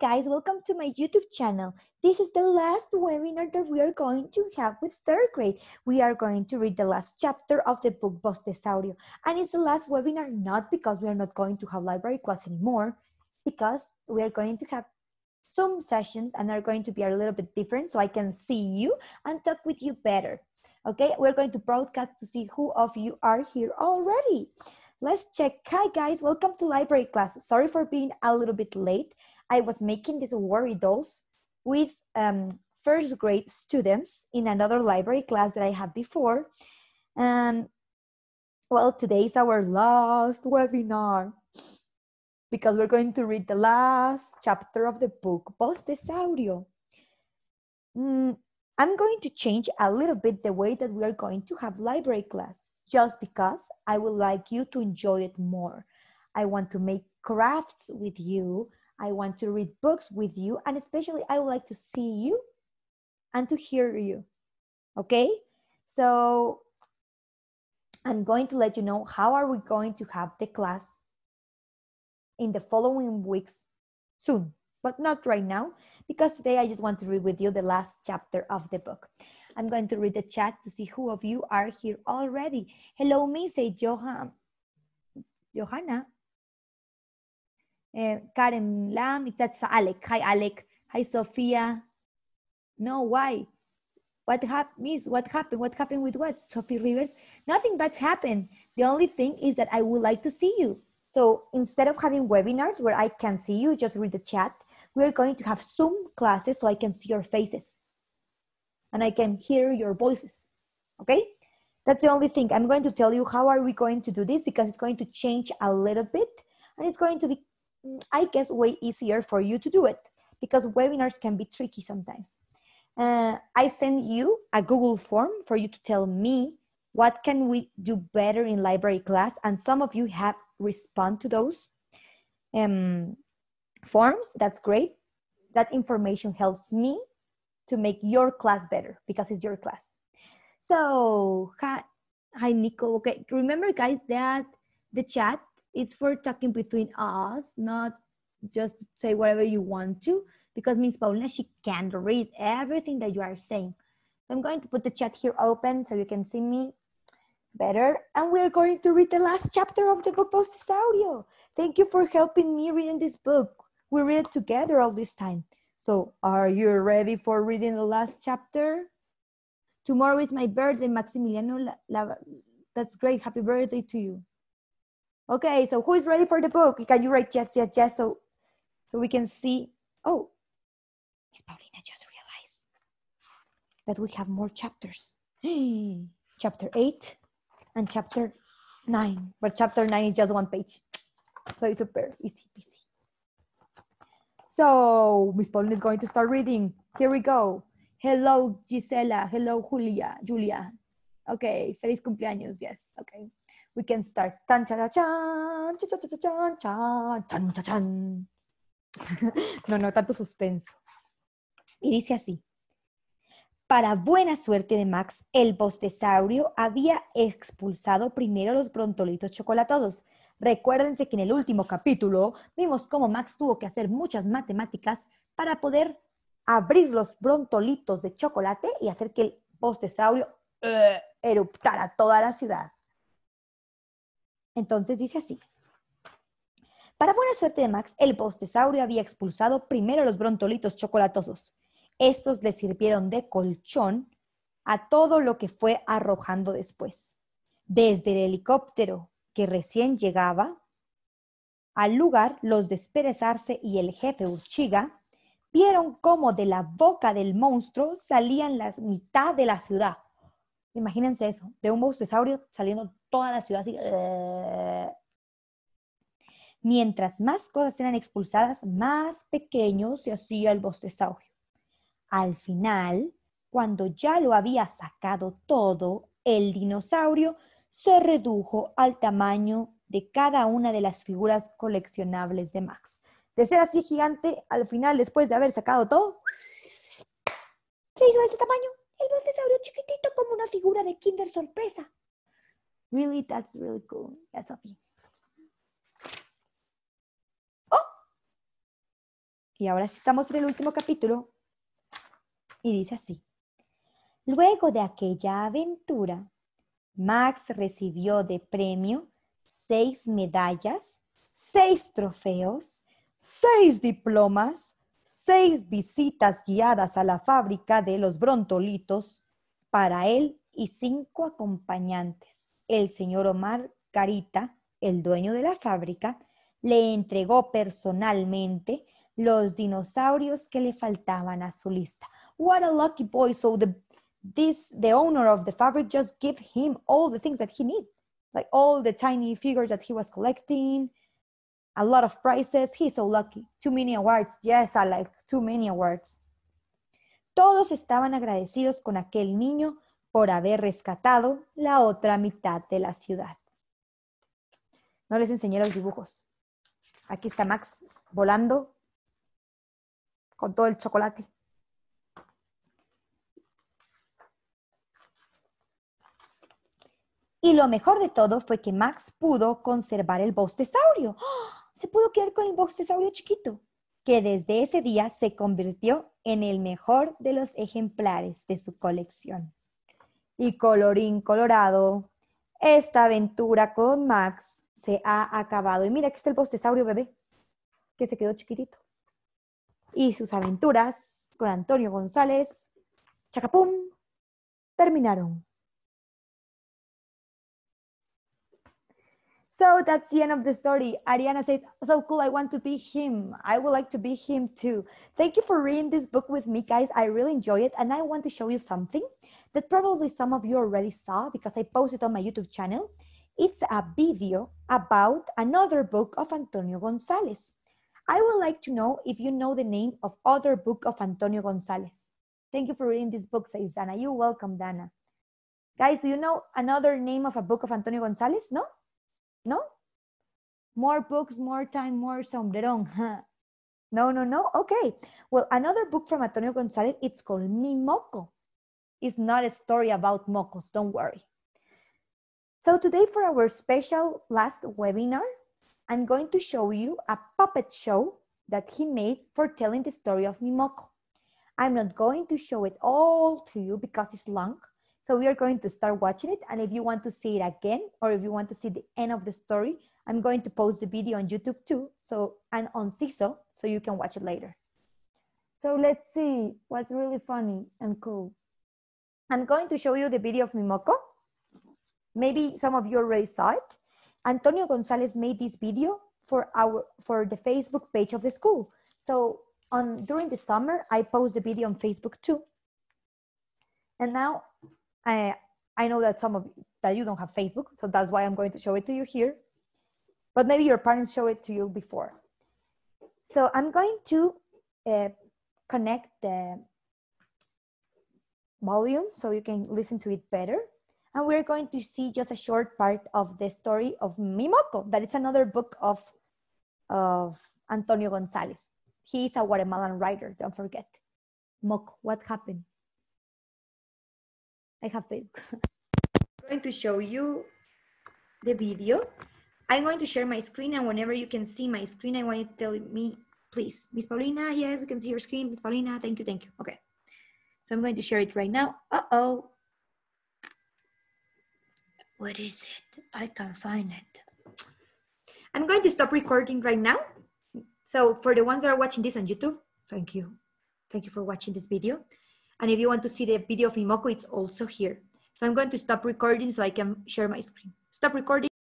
guys, welcome to my YouTube channel. This is the last webinar that we are going to have with third grade. We are going to read the last chapter of the book Bostezaurio. And it's the last webinar not because we are not going to have library class anymore, because we are going to have some sessions and are going to be a little bit different so I can see you and talk with you better. Okay, we're going to broadcast to see who of you are here already. Let's check. Hi guys, welcome to library class. Sorry for being a little bit late. I was making these worry dolls with um, first grade students in another library class that I had before. And well, today is our last webinar because we're going to read the last chapter of the book, Bostezaurio. Mm, I'm going to change a little bit the way that we are going to have library class just because I would like you to enjoy it more. I want to make crafts with you. I want to read books with you, and especially I would like to see you and to hear you. Okay? So I'm going to let you know how are we going to have the class in the following weeks soon, but not right now because today I just want to read with you the last chapter of the book. I'm going to read the chat to see who of you are here already. Hello, me, say Johan, Johanna. Uh, Karen Lam, that's Alec. Hi, Alec. Hi, Sophia. No, why? What happened? What happened? What happened with what? Sophie Rivers? Nothing bad's happened. The only thing is that I would like to see you. So instead of having webinars where I can see you, just read the chat, we're going to have Zoom classes so I can see your faces and I can hear your voices. Okay? That's the only thing. I'm going to tell you how are we going to do this because it's going to change a little bit and it's going to be I guess, way easier for you to do it because webinars can be tricky sometimes. Uh, I send you a Google form for you to tell me what can we do better in library class, and some of you have respond to those um, forms. That's great. That information helps me to make your class better because it's your class. So, hi, hi Nico. Okay, remember, guys, that the chat it's for talking between us, not just say whatever you want to, because Miss Paulina, she can read everything that you are saying. I'm going to put the chat here open so you can see me better. And we're going to read the last chapter of the book Bostezaurio. Thank you for helping me reading this book. We read it together all this time. So are you ready for reading the last chapter? Tomorrow is my birthday, Maximiliano. That's great. Happy birthday to you. Okay, so who is ready for the book? Can you write yes, yes, yes, so so we can see? Oh, Miss Paulina just realized that we have more chapters. chapter eight and chapter nine, but chapter nine is just one page, so it's super easy peasy. So Miss Paulina is going to start reading. Here we go. Hello, Gisela. Hello, Julia. Julia. Okay, feliz cumpleaños. Yes. Okay we can start. Tan cha chan, cha cha cha chan, chan, chan. No, no, tanto suspenso. Y dice así. Para buena suerte de Max, el bostesaurio había expulsado primero los brontolitos chocolatosos. Recuérdense que en el último capítulo vimos cómo Max tuvo que hacer muchas matemáticas para poder abrir los brontolitos de chocolate y hacer que el bostesaurio uh, eruptara toda la ciudad. Entonces dice así. Para buena suerte de Max, el bostesaurio había expulsado primero los brontolitos chocolatosos. Estos le sirvieron de colchón a todo lo que fue arrojando después. Desde el helicóptero que recién llegaba al lugar, los de Esperezarse y el jefe Urchiga vieron cómo de la boca del monstruo salían la mitad de la ciudad. Imagínense eso, de un bostesaurio saliendo toda la ciudad así. Mientras más cosas eran expulsadas, más pequeño se hacía el bostesaurio. Al final, cuando ya lo había sacado todo, el dinosaurio se redujo al tamaño de cada una de las figuras coleccionables de Max. De ser así gigante, al final, después de haber sacado todo, se hizo ese tamaño. El bostesaurio chiquitito como una figura de Kinder sorpresa. Really, that's really cool. Yeah, Sophie. Oh! Y ahora sí estamos en el último capítulo. Y dice así. Luego de aquella aventura, Max recibió de premio seis medallas, seis trofeos, seis diplomas, seis visitas guiadas a la fábrica de los brontolitos para él y cinco acompañantes. El señor Omar Carita, el dueño de la fábrica, le entregó personalmente los dinosaurios que le faltaban a su lista. What a lucky boy. So the this the owner of the fabric just give him all the things that he need. Like all the tiny figures that he was collecting, a lot of prizes. He's so lucky. Too many awards. Yes, I like too many awards. Todos estaban agradecidos con aquel niño por haber rescatado la otra mitad de la ciudad. No les enseñé los dibujos. Aquí está Max volando con todo el chocolate. Y lo mejor de todo fue que Max pudo conservar el bostesaurio. ¡Ah! Se pudo quedar con el bostesaurio chiquito, que desde ese día se convirtió en el mejor de los ejemplares de su colección. Y colorín colorado, esta aventura con Max se ha acabado. Y mira, aquí está el bostesaurio bebé, que se quedó chiquitito. Y sus aventuras con Antonio González, chacapum, terminaron. So that's the end of the story. Ariana says, So cool, I want to be him. I would like to be him too. Thank you for reading this book with me, guys. I really enjoy it. And I want to show you something that probably some of you already saw because I posted on my YouTube channel. It's a video about another book of Antonio Gonzalez. I would like to know if you know the name of other book of Antonio Gonzalez. Thank you for reading this book, says Dana. You're welcome, Dana. Guys, do you know another name of a book of Antonio Gonzalez? No? No? More books, more time, more sombrerón. no, no, no. Okay. Well, another book from Antonio Gonzalez, it's called Mi Moco. It's not a story about mocos, don't worry. So today for our special last webinar, I'm going to show you a puppet show that he made for telling the story of Mimoco. I'm not going to show it all to you because it's long. So we are going to start watching it. And if you want to see it again, or if you want to see the end of the story, I'm going to post the video on YouTube too. So, and on CISO, so you can watch it later. So let's see what's really funny and cool. I'm going to show you the video of Mimoco. maybe some of you already saw it. Antonio Gonzalez made this video for our for the Facebook page of the school. So on during the summer, I post the video on Facebook too. And now I I know that some of you, that you don't have Facebook, so that's why I'm going to show it to you here. But maybe your parents show it to you before. So I'm going to uh, connect the volume so you can listen to it better and we're going to see just a short part of the story of Mimoco. That is another book of, of Antonio Gonzalez. He is a Guatemalan writer, don't forget. Mok, what happened? I have it. I'm going to show you the video. I'm going to share my screen and whenever you can see my screen, I want you to tell me, please. Miss Paulina, yes, we can see your screen. Miss Paulina, thank you, thank you. Okay. So I'm going to share it right now. Uh-oh, what is it? I can't find it. I'm going to stop recording right now. So for the ones that are watching this on YouTube, thank you. Thank you for watching this video. And if you want to see the video of Imoko, it's also here. So I'm going to stop recording so I can share my screen. Stop recording.